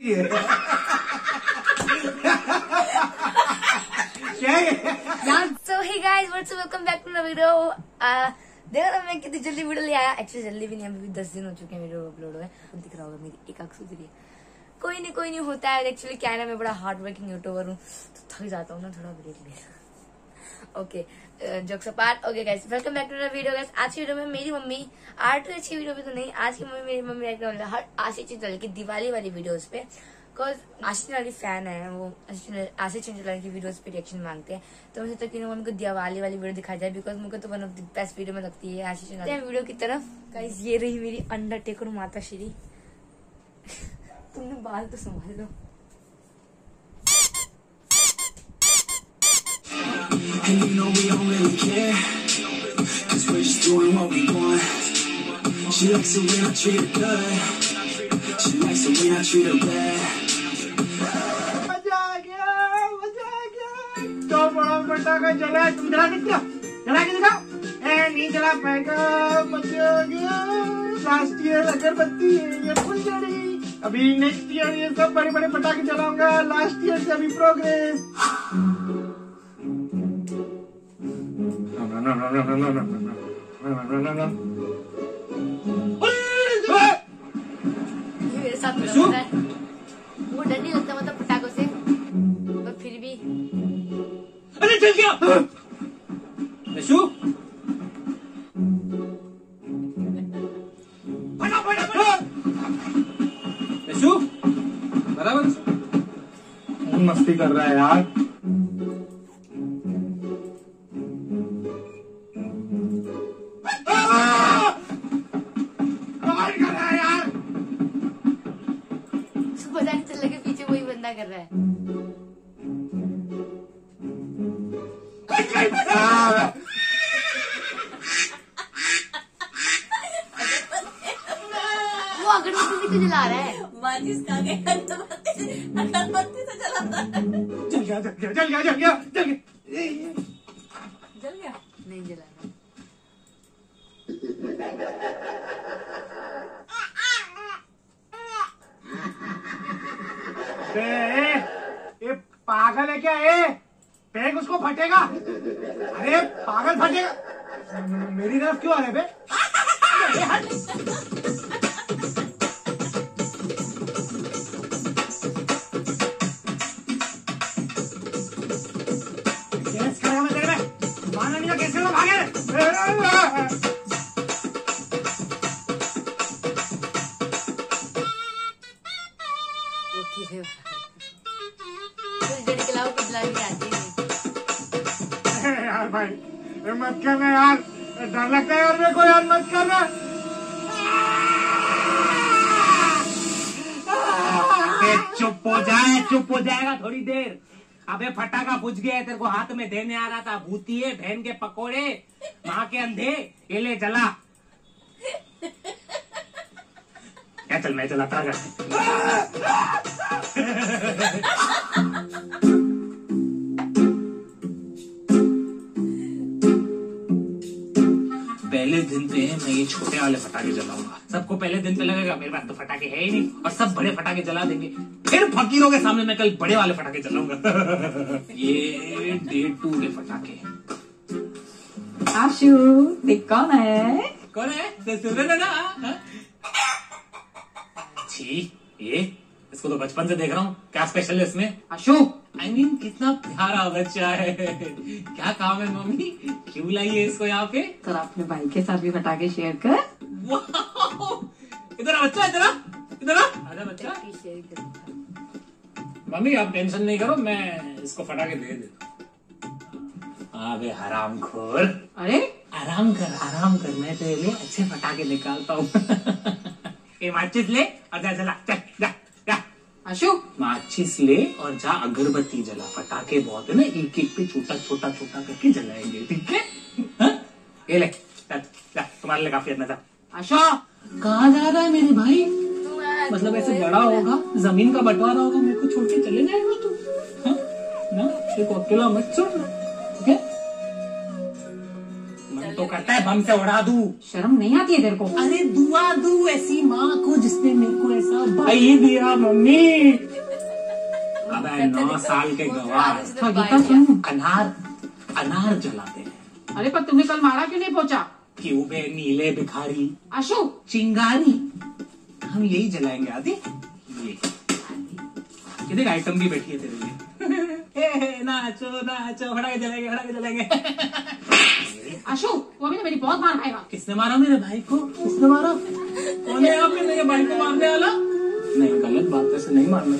So hey guys what's welcome back to the video देखो ना, मैं कितनी जल्दी वीडियो ले आया। एक्चुअली जल्दी भी नहीं, अभी दस दिन हो चुके हैं वीडियो अपलोड हुए। दिख रहा होगा मेरी एक आँख है। कोई नहीं कोई नहीं, होता है। एक्चुअली क्या है ना, मैं बड़ा हार्ड वर्किंग यूट्यूबर हूँ। तो थक जाता हूँ ना, थोड़ा ब्रेक ले। Okay jokes apart okay guys welcome back to the video guys आज की वीडियो में मेरी मम्मी आठ तो अच्छी वीडियो भी तो नहीं, आज की मम्मी मेरी मम्मी है हर आशीष चिंचोला की दिवाली वाली वीडियोस पे। बिकॉज़ आशीष वाली फ़ैन है, वो आशीष चिंचोला की वीडियोस पे रिएक्शन मांगते हैं। तो मुझे तक उनको दिवाली वाली वीडियो दिखाई जाए बिकॉज़ मुझे तो one of the best video में लगती है आशीष चिंचोला। वीडियो की तरफ़ गाइस ये रही मेरी अंडरटेकर माता श्री तुमने बाल तो संभाल लो। And you know we don't really care Cause we're just doing what we want She likes it when I treat her good She likes it when I treat her bad तो बड़ा पटाखा चला तुम जला सकते हो जला के दिखाओ ए नहीं जला पाएगा लास्ट ईयर अगरबत्ती ये फुल जड़ी अभी नेक्स्ट ईयर ये सब बड़े बड़े पटाखे चलाऊँगा लास्ट ईयर से अभी प्रोग्रेस मतलब बराबर मस्ती कर रहा है यार रहा है। वो अगरबत्ती से जला रहा है। माचिस खा के अगरबत्ती से अगरबत्ती से जलाता है। चल गया चल गया चल गया चल गया चल गया। जल गया। नहीं जलाना ये पागल है क्या ये पैग उसको फटेगा? अरे, पागल फटेगा। मेरी तरफ़ क्यों आ रहे बे? कुछ खिलाओ आती यार भाई ये मत करना यार। डर लगता है यार मेरे को यार मत करना चुप हो जाए चुप हो जाएगा थोड़ी देर। अबे फटाका बुझ गया तेरे को हाथ में देने आ रहा था। भूतिए बहन के पकोड़े माँ के अंधे ये ले चला। क्या चल मैं चलाता पहले दिन पे मैं ये छोटे वाले फटाके जलाऊँगा। सबको पहले दिन पे लगेगा मेरे पास तो फटाके है ही नहीं। और सब बड़े फटाके जला देंगे। फिर फकीरों के सामने मैं कल बड़े वाले फटाके जलाऊँगा। ये डे टू के फटाके आशु देख कौन है? कौन है? सुनो ना हाँ? छी ये इसको तो बचपन से देख रहा हूँ। क्या स्पेशल है इसमें? अशोक आई मीन कितना प्यारा बच्चा है। क्या काम है मम्मी? क्यों लाई है इसको यहाँ पे? तो अपने भाई के साथ भी पटाखे शेयर कर। इधर बच्चा इधर इधर आ। बच्चा। मम्मी आप टेंशन नहीं करो मैं इसको फटाके दे देता अबे हराम खोर। अरे? आराम कर आराम कर मैं तेरे लिए अच्छे फटाके निकालता हूँ। ये माचिस ले और चल जा आशु माचिस ले और जा अगरबत्ती जला फटाके बहुत है ना एक एक पे छोटा छोटा छोटा करके जलाएँगे, ठीक है? हाँ? ये ले तुम्हारे लिए काफ़ी अच्छा आशा कहा जा रहा है मेरे भाई? मतलब ऐसे बड़ा होगा, ज़मीन का बंटवारा होगा, मेरे को छोड़ के चले जाएगा तू? हाँ? ना देखो अकेला मत छोड़ करता है बम से उड़ा दू। शर्म नहीं आती है तेरे को? अरे दुआ दू ऐसी माँ को जिसने मेरे को ऐसा भाई दिया मम्मी। अबे नौ साल के गवाह। अच्छा अनार अनार जलाते हैं। अरे पर तुम्हें कल मारा क्यों नहीं पहुँचा क्यूबे नीले भिखारी? अशोक चिंगारी। हम यही जलाएँगे आदि। ये। ये देख आइटम भी बैठी है तेरे लिए। नाचो नाचो। फटाके जलाएँगे फटाके जलाएँगे। अशोक वो अभी ना मेरी बहुत मार खाएगा किसने मारा मेरे भाई को? किसने मारा? कौन है आपके मेरे भाई को मारने वाला? नहीं गलत बात है, ऐसे नहीं मारना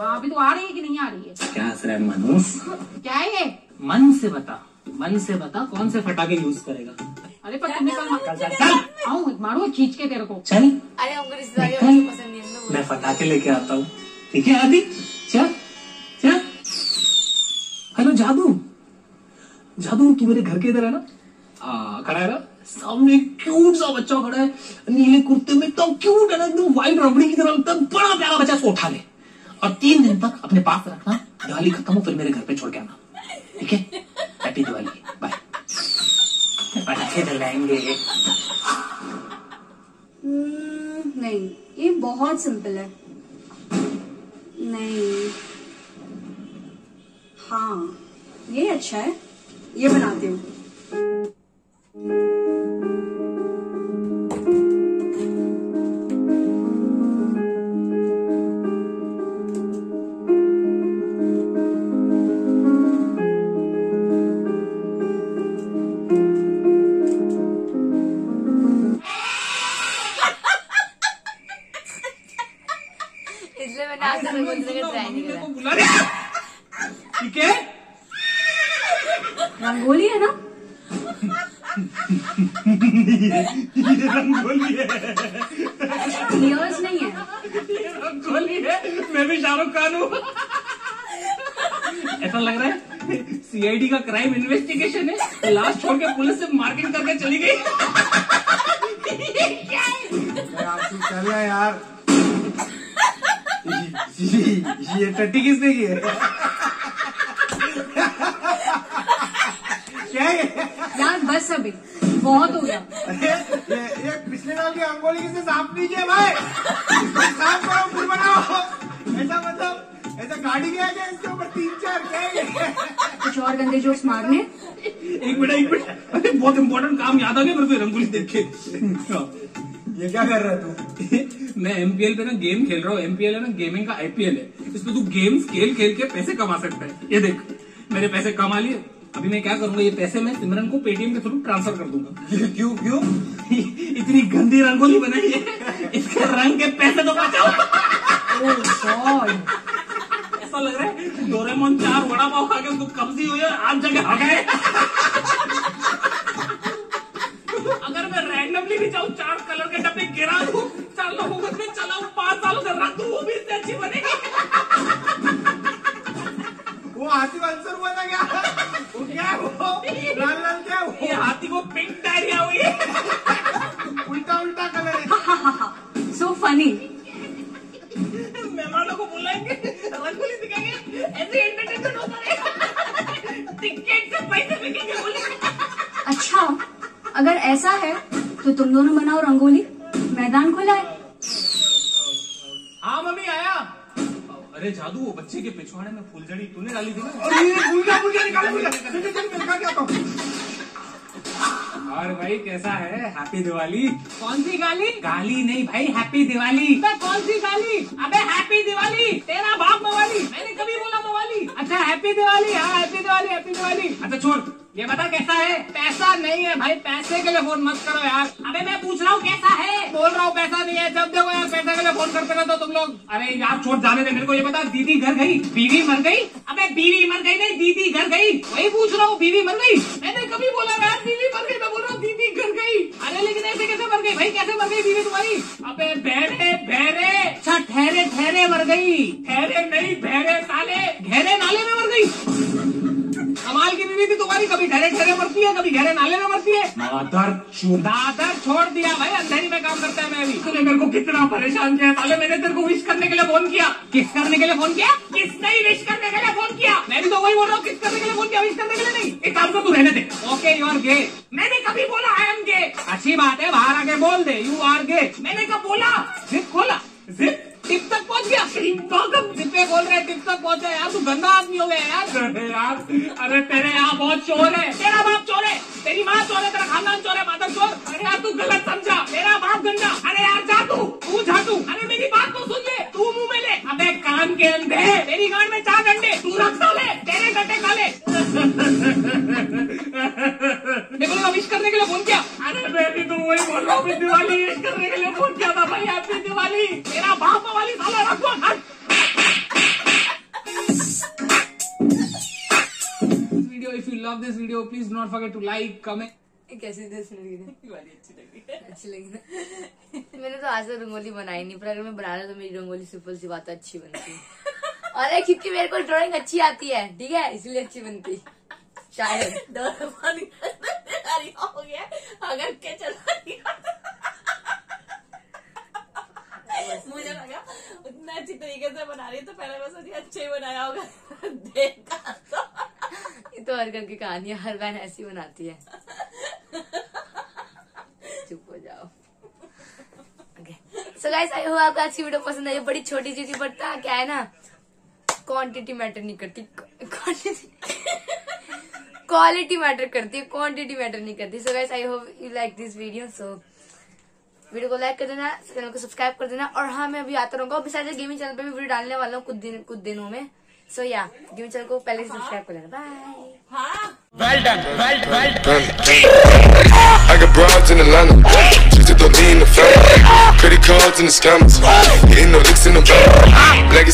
हाँ अभी तो आ रही है कि नहीं आ रही है? क्या असर है मनुष्य क्या है ये? मन से बता मन से बता कौन से फटाके यूज़ करेगा। अरे पर तुम्हें कल आऊ मारू खींच के तेरे को? चल। अरे हमको रिश्तेदारी पसंद नहीं है मैं फटाके लेके आता हूँ। ठीक है आदि। चल चल। हेलो जादू। जादू तू मेरे घर के इधर है ना? आ, खड़ा है ना? सामने क्यूट सा बच्चा खड़ा है नीले कुर्ते में एकदम क्यूट है ना एकदम व्हाइट रबड़ी की तरह लगता है बड़ा प्यारा बच्चा इसको उठा ले। और तीन दिन तक अपने पास रखना दिवाली खत्म हो फिर मेरे घर पे छोड़ के आना। ठीक है? हैप्पी दिवाली। बाय पटाखे जलाएँगे। हम्म, नहीं ये बहुत सिंपल है। नहीं। हाँ ये अच्छा है। ये बनाती हूँ। मैं भी शाहरुख खान हूँ। ऐसा लग रहा है सीआईडी का क्राइम इन्वेस्टिगेशन है। लास्ट छोड़ के पुलिस से मार्केट करके चली गई। आप चल रहा यार। ये- ये टट्टी किसने की है? क्या ये? यार बस अभी। बहुत हो गया। ये ये पिछले साल की अंगोली किसने साफ़ नहीं किया भाई? साफ़ करो फिर बनाओ। ऐसा मतलब ऐसा गाड़ी गया क्या इसके ऊपर तीन चार क्या कुछ और गंदे जोक्स मारने? एक मिनट एक मिनट। अरे बहुत इंपॉर्टेंट काम याद आ गया मेरे को रंगोली देख के। ये क्या कर रहा है तू? मैं एमपीएल पे ना गेम खेल रहा हूँ। एमपीएल है ना गेमिंग का आईपीएल है। इसमें तू गेम्स खेल खेल के पैसे कमा सकता है। ये देख मैंने पैसे कमा लिए। अभी मैं क्या करूँगा ये पैसे मैं सिमरन को पेटीएम के थ्रू ट्रांसफ़र कर दूँगा। क्यों क्यों? इतनी गंदी रंगोली बनाई है। इसके रंग के पैसे तो बचाओ। ऐसा लग रहा है डोरेमोन चार वड़ा पाव खा के उसको कब्जी हुई है आज जगह आ गए अगर मैं रैंडमली भी जाऊँ चार कलर के डब्बे गिरा दूँ चार लोगों को मैं चलाऊं पाँच सालों से रख दूँ वो भी इससे अच्छी बनेगी वो हाथी आंसर हुआ था क्या? वो क्या है वो? लाल लाल क्या है ये वो हाथी को पिंक डायरिया हुई है। उल्टा उल्टा कलर है। सो फनी दिखाएँगे ऐसे एंटरटेनमेंट होता रहेगा टिकट से पैसे बिकेंगे बोले अच्छा अगर ऐसा है तो तुम दोनों बनाओ रंगोली। मैदान खुला है। हाँ मम्मी आया। अरे जादू वो बच्चे के पिछवाड़े में फुलझड़ी तूने डाली थी ना? ये भूल गया भूल गया निकालो भूल गया चल के आता हूँ। और भाई कैसा है? हैप्पी दिवाली कौन सी गाली? गाली नहीं भाई हैप्पी दिवाली कौन सी गाली? अबे हैप्पी दिवाली तेरा बाप मवाली। मैंने कभी अच्छा हैप्पी दिवाली हाँ हैप्पी दिवाली हैप्पी दिवाली अच्छा छोड़, ये बता कैसा है? पैसा नहीं है भाई, पैसे के लिए फ़ोन मत करो यार. अबे, मैं पूछ रहा हूँ कैसा है? बोल रहा हूँ पैसा नहीं है. जब देखो यार, पैसे के लिए फ़ोन करते रहते हो तुम लोग. अरे यार, छोड़, जाने दे मेरे को, ये बता, दीदी घर गई? बीवी मर गई? अबे, बीवी मर गई नहीं, दीदी घर गई. वही पूछ रहा हूँ, बीवी मर गई? मैंने कभी बोला यार बीवी मर गई मैं बोल रहा हूँ दीदी घर गई अरे लेकिन ऐसे कैसे मर गई? भाई कैसे मर गई बीवी तुम्हारी? अबे बहरे बहरे। अच्छा ठहरे ठहरे मर गई। ठहरे नहीं बहरे साले। घेरे नाले में मर गई? कमाल की बीवी थी तुम्हारी कभी ठहरे ठहरे मरती है कभी घेरे नाले में दादर छोड़। दिया भाई अंधेरी में काम करता है मैं अभी। तूने मेरे को कितना परेशान किया साले मैंने तेरे को विश करने के लिए फ़ोन किया। किस करने के लिए फ़ोन किया? किसने ही विश करने के लिए फ़ोन किया? मैं भी तो वही बोल रहा हूँ किस करने के लिए फ़ोन किया विश करने के लिए नहीं। एक काम कर तू रहने दे। ओके यू आर गे मैंने कभी बोला आई एम गे अच्छी बात है बाहर आके बोल दे यू आर गे मैंने कब बोला? जिप खोला। जिप टिप तक पहुँच गया। जिप बोल रहे टिप तक पहुँचा यार तू गंदा आदमी हो गया यार। अरे यार अरे तेरे यहाँ बहुत चोर है। तेरा बाप चोर है। तेरी माँ चोर है तेरा खानदान चोर है माता चोर। अरे यार तू गलत समझा? तेरा बाप गंदा। अरे यार जा तू। तू झाटू। अरे मेरी बात तो सुन ले। तू मुँह में ले। अबे कान के अंधे। तेरी गांड में चार डंडे। तू रख साले तेरे गड्ढे काले। देखो ना विश करने के लिए फ़ोन किया। अरे मैं भी तो वही बोल रहा हूँ दिवाली विश करने के लिए फ़ोन किया था भाई हैप्पी दिवाली तेरा बाप वाली साला रख दो हट video if you love this video. Please do not forget to like comment. कैसी दस मिनट वाली अच्छी लगी। अच्छी लगी ना? मैंने तो आज तक रंगोली बनाई नहीं पर अगर मैं बना रहा तो मेरी रंगोली सिंपल सी बात अच्छी बनती। है अरे क्योंकि मेरे को ड्राइंग अच्छी आती है ठीक है? इसलिए अच्छी बनती। शायद। डर पानी अरे हो गया। अगर के चला। मुझे लगा उतना अच्छी तरीके से बना रही तो पहले मैं सोची अच्छे ही बनाया होगा। देखा तो। ये तो हर घर की कहानी है हर बहन ऐसी बनाती है। चुप हो जाओ। सो गाइस आई होप आपको की वीडियो पसंद आई। बड़ी छोटी सी थी बट क्या है ना? क्वांटिटी मैटर नहीं करती। क्वालिटी मैटर करती है क्वांटिटी मैटर नहीं करती। So guys I hope you like this video so video को लाइक कर देना चैनल को सब्सक्राइब कर देना। और हाँ मैं अभी आता रहूँगा। अभी शायद गेमिंग चैनल पे भी वीडियो डालने वाला हूँ कुछ दिन कुछ दिनों में। सो या गेमिंग चैनल को पहले से सब्सक्राइब कर लेना बाय हाँ I got broads in Atlanta. Just to throw me in the family. Credit cards and the scammers. Hitting no licks in the bank. Legacy.